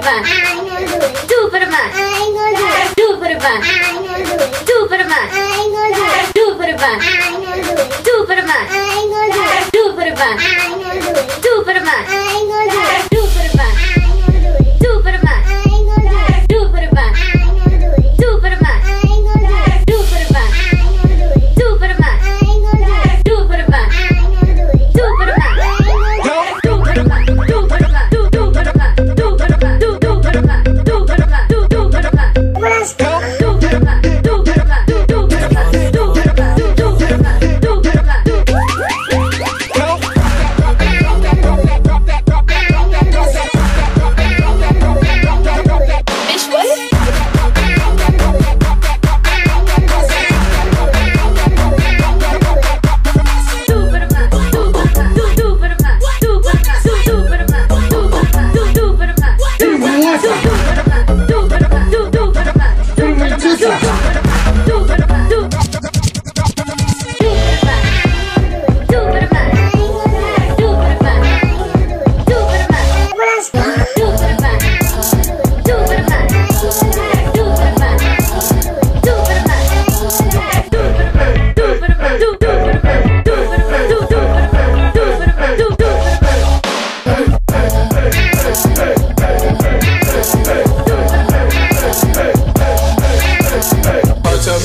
Superman. I know do it. Superman. I know do it. Superman. I know do it. Superman. I know do it.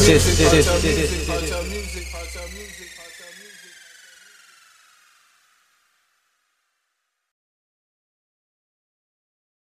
谢谢，谢谢，谢谢。